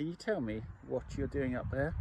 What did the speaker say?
Can you tell me what you're doing up there?